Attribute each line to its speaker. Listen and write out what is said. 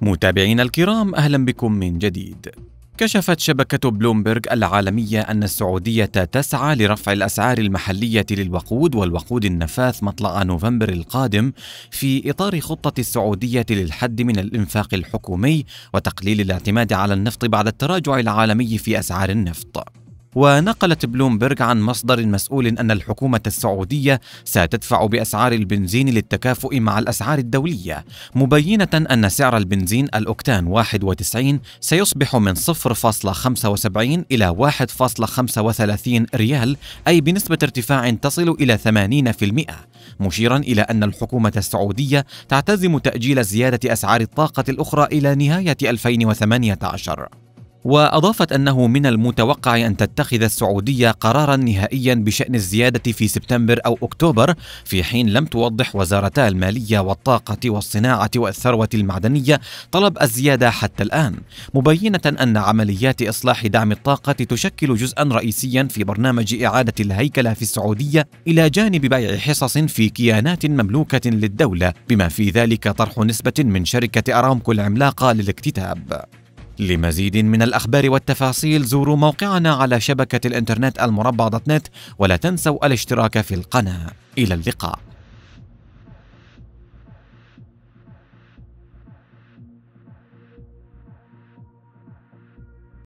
Speaker 1: متابعينا الكرام أهلا بكم من جديد. كشفت شبكة بلومبرج العالمية أن السعودية تسعى لرفع الأسعار المحلية للوقود والوقود النفاث مطلع نوفمبر القادم في إطار خطة السعودية للحد من الإنفاق الحكومي وتقليل الاعتماد على النفط بعد التراجع العالمي في أسعار النفط. ونقلت بلومبرج عن مصدر مسؤول أن الحكومة السعودية ستدفع بأسعار البنزين للتكافؤ مع الأسعار الدولية مبينة أن سعر البنزين الأوكتان 91 سيصبح من 0.75 إلى 1.35 ريال أي بنسبة ارتفاع تصل إلى 80% مشيرا إلى أن الحكومة السعودية تعتزم تأجيل زيادة أسعار الطاقة الأخرى إلى نهاية 2018 وأضافت أنه من المتوقع أن تتخذ السعودية قرارا نهائيا بشأن الزيادة في سبتمبر أو أكتوبر في حين لم توضح وزارتا المالية والطاقة والصناعة والثروة المعدنية طلب الزيادة حتى الآن. مبينة أن عمليات إصلاح دعم الطاقة تشكل جزءا رئيسيا في برنامج إعادة الهيكلة في السعودية إلى جانب بيع حصص في كيانات مملوكة للدولة بما في ذلك طرح نسبة من شركة أرامكو العملاقة للاكتتاب. لمزيد من الأخبار والتفاصيل زوروا موقعنا على شبكة الإنترنت المربع دوت نت ولا تنسوا الاشتراك في القناة. إلى اللقاء.